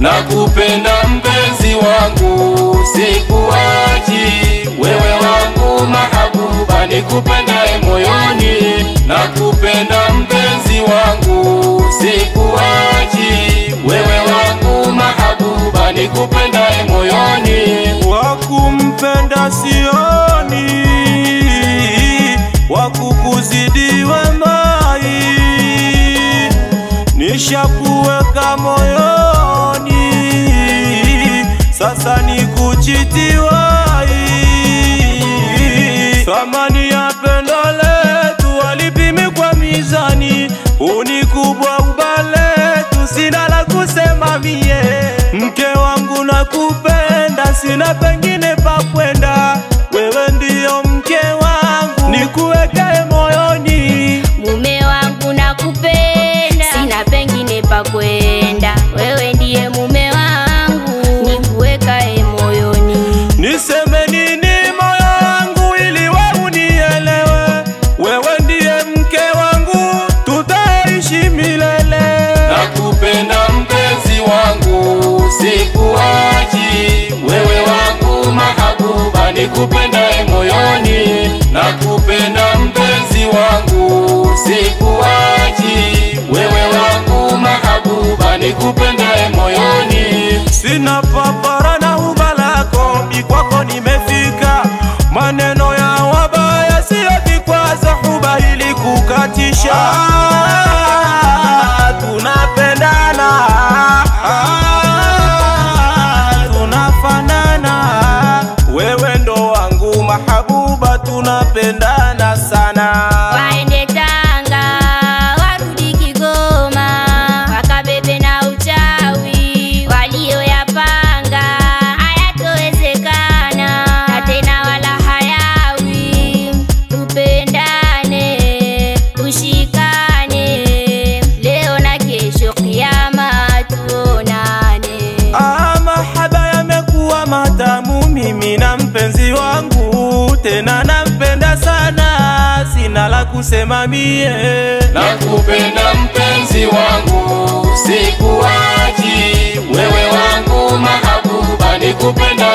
Nakupenda mpenzi wangu, sikuachi wewe wangu mahabuba, nikupendaye moyoni. Nakupenda Wakumpenda sioni, wakukuzidi wemai, nishakuweka moyoni, sasa ni kuchitiwai. Thamani ya pendo letu walipimi kwa mizani, unikubwa ubaletu, sina la kusema mie, mke wangu nakupenda, sina pengine mahabuba, nikupendae moyoni. Nakupenda mpenzi wangu, sikuachi wewe wangu mahabuba, nikupendae moyoni. Sina papara na ubalako, mikwako nimefika. Maneno ya wabaya siyo vikwazo, huba ili kukatisha. Ah, mahabuba, sina la kusema mie. Nakupenda mpenzi wangu, sikuachi wewe wangu mahabuba, nikupendae